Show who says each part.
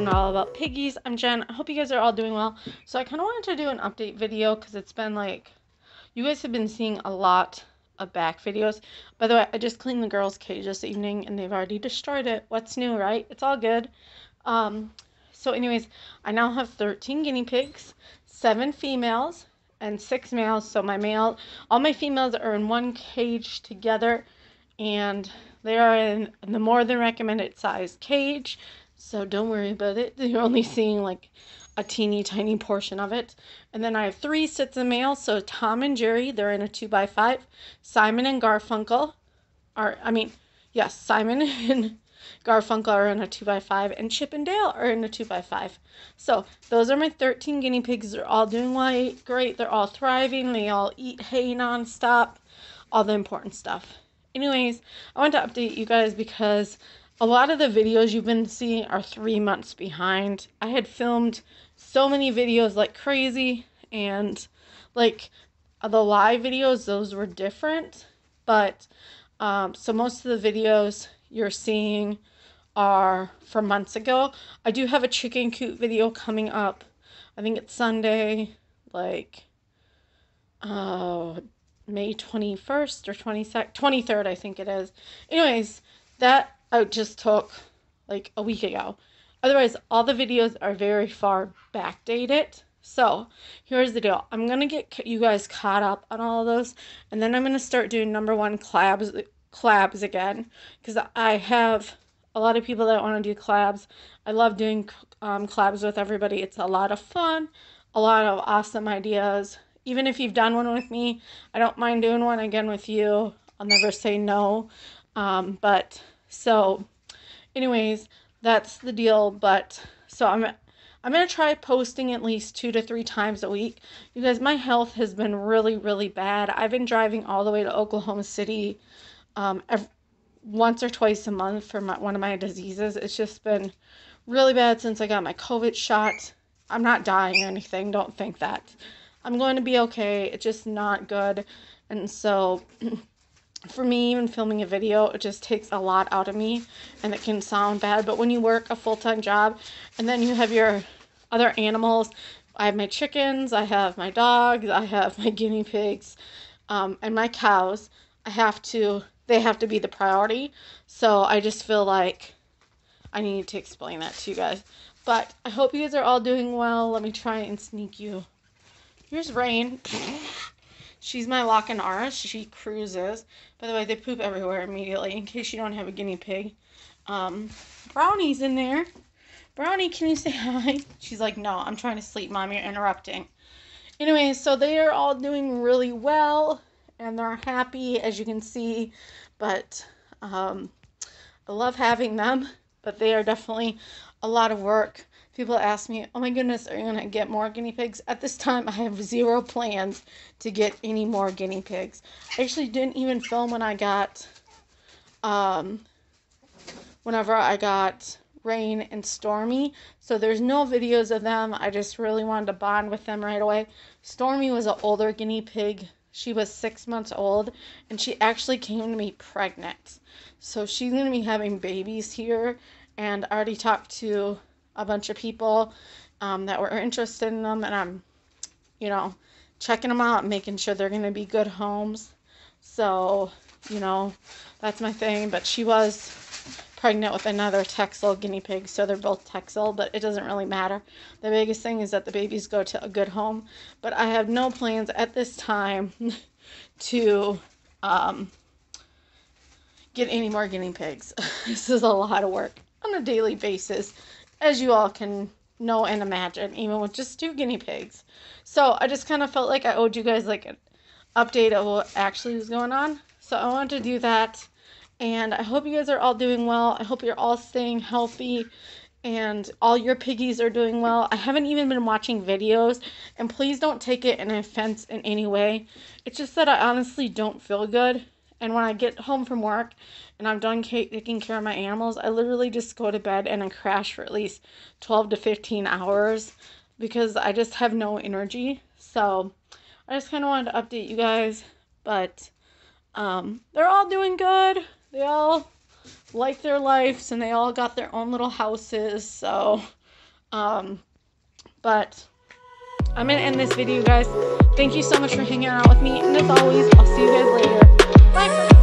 Speaker 1: welcome to All About Piggies. I'm Jen. I hope you guys are all doing well. So I kind of wanted to do an update video because it's been like, you guys have been seeing a lot of back videos. By the way, I just cleaned the girls' cage this evening and they've already destroyed it. What's new, right? It's all good. Um, so anyways, I now have 13 guinea pigs, seven females and six males. So my male, all my females are in one cage together and they are in the more than recommended size cage. So don't worry about it. You're only seeing like a teeny tiny portion of it. And then I have three sets of males. So Tom and Jerry, they're in a two by five. Simon and Garfunkel are, I mean, yes, Simon and Garfunkel are in a two by five, and Chip and Dale are in a two by five. So those are my 13 guinea pigs. They're all doing great. They're all thriving. They all eat hay nonstop. All the important stuff. Anyways, I want to update you guys because a lot of the videos you've been seeing are three months behind. I had filmed so many videos like crazy, and like the live videos, those were different. But um, so most of the videos you're seeing are from months ago. I do have a chicken coop video coming up. I think it's Sunday, like uh, May 21st or 22nd, 23rd, I think it is. Anyways, that I just took like a week ago. Otherwise, all the videos are very far backdated. So, here's the deal. I'm going to get you guys caught up on all of those, and then I'm going to start doing number one collabs, collabs again, because I have a lot of people that want to do collabs. I love doing um, collabs with everybody. It's a lot of fun, a lot of awesome ideas. Even if you've done one with me, I don't mind doing one again with you. I'll never say no. Um, but so, anyways, that's the deal. But so I'm I'm gonna try posting at least two to three times a week because my health has been really really bad. I've been driving all the way to Oklahoma City, um, every, once or twice a month for my, one of my diseases. It's just been really bad since I got my COVID shot. I'm not dying or anything. Don't think that. I'm going to be okay. It's just not good. And so for me, even filming a video, it just takes a lot out of me and it can sound bad. But when you work a full time job and then you have your other animals, I have my chickens, I have my dogs, I have my guinea pigs, um, and my cows. I have to, they have to be the priority. So I just feel like I need to explain that to you guys. But I hope you guys are all doing well. Let me try and sneak you. Here's Rain. She's my lock and Lachenara. She cruises. By the way, they poop everywhere immediately in case you don't have a guinea pig. Um, Brownie's in there. Brownie, can you say hi? She's like, no, I'm trying to sleep, Mom. You're interrupting. Anyway, so they are all doing really well and they're happy, as you can see. But um, I love having them, but they are definitely a lot of work people ask me, oh my goodness, are you going to get more guinea pigs? At this time, I have zero plans to get any more guinea pigs. I actually didn't even film when I got, um, whenever I got Rain and Stormy. So there's no videos of them. I just really wanted to bond with them right away. Stormy was an older guinea pig. She was six months old and she actually came to me pregnant. So she's going to be having babies here. And I already talked to a bunch of people um, that were interested in them, and I'm, you know, checking them out, making sure they're going to be good homes. So, you know, that's my thing. But she was pregnant with another Texel guinea pig, so they're both Texel, but it doesn't really matter. The biggest thing is that the babies go to a good home. But I have no plans at this time to um, get any more guinea pigs. this is a lot of work on a daily basis as you all can know and imagine, even with just two guinea pigs. So I just kind of felt like I owed you guys like an update of what actually was going on. So I wanted to do that. And I hope you guys are all doing well. I hope you're all staying healthy and all your piggies are doing well. I haven't even been watching videos, and please don't take it an offense in any way. It's just that I honestly don't feel good. And when I get home from work and I'm done taking care of my animals, I literally just go to bed and I crash for at least 12 to 15 hours because I just have no energy. So I just kind of wanted to update you guys. But um, they're all doing good. They all like their lives and they all got their own little houses. So Um, but I'm going to end this video, guys. Thank you so much for hanging out with me. And as always, I'll see you guys later. Bye.